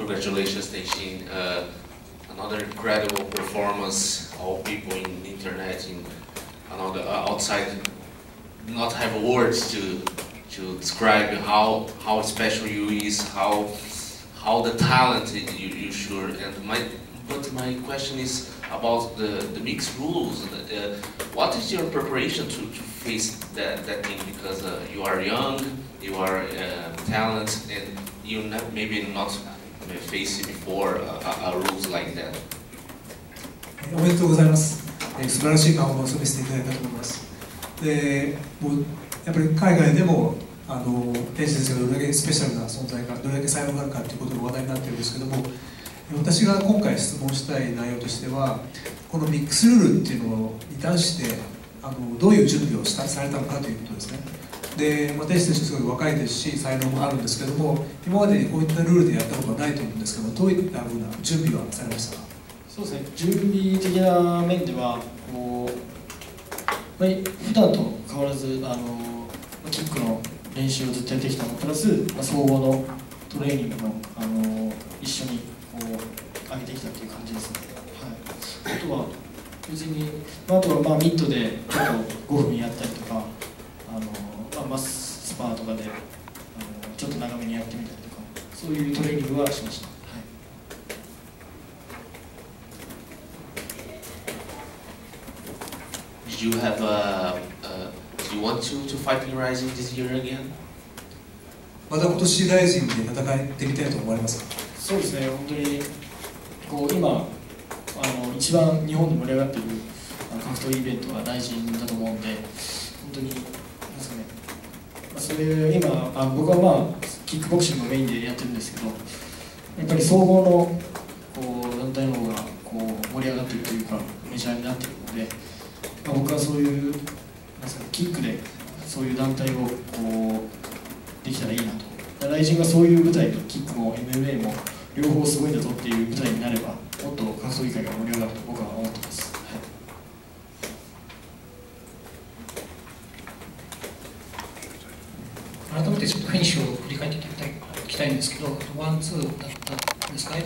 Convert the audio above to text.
Congratulations, Teishin. Uh, another incredible performance. All people in the internet, in another uh, outside, not have words to to describe how how special you is, how how the talent you, you sure. And my but my question is about the the mixed rules. Uh, what is your preparation to, to face that that thing? Because uh, you are young, you are uh, talented, and you not, maybe not face before a, a rules like that. おめでとうございます。素晴らしいパフォーマンスを見せていただいたと思います。で、もうやっぱり海外でもあの天使先生がどれだけスペシャルな存在か、どれだけ才能があるかということが話題になっているんですけども、私が今回質問したい内容としては、このミックスルールっていうのに対してあのどういう準備をしたされたのかということですね。で、まあ、天使選手すごい若いですし、才能もあるんですけども、今までにこういったルールでやったことはないと思うんですけど、どういったふうな準備はされましたか？そうですね。準備的な面ではこう、まあ、普段と変わらずあのまあキックの練習をずっとやってきたのプラス、まあ、総合のトレーニングもあの一緒にこう上げてきたという感じですね、はい、あとは別に、まあ、あとはまあミットでちょっと5分やったりとか、まあ、マススパーとかであのちょっと長めにやってみたりとかそういうトレーニングはしました、はい。Did you have a, uh, do you want to, to fight in Rising this year again? また今年ライジンで戦ってみたいと思われますか？そうですね、本当にこう今あの、一番日本で盛り上がっている格闘イベントは大臣だと思うんで、本当に、なんですかね、まあ、それ今あ、僕は、まあ、キックボクシングをメインでやってるんですけど、やっぱり総合のこう団体の方がこう盛り上がってるというか、メジャーになってるので、まあ、僕はそういうなんか、キックでそういう団体をこうできたらいいなと。ライジンがそういう舞台にキックも MMA も両方すごいんだぞっていう舞台になればもっと格闘技界が盛り上がると僕は思ってます、はい改めてちょっとフィニッシュを振り返っていきたいいきたいんですけど、ワン、ツーだったんですかね。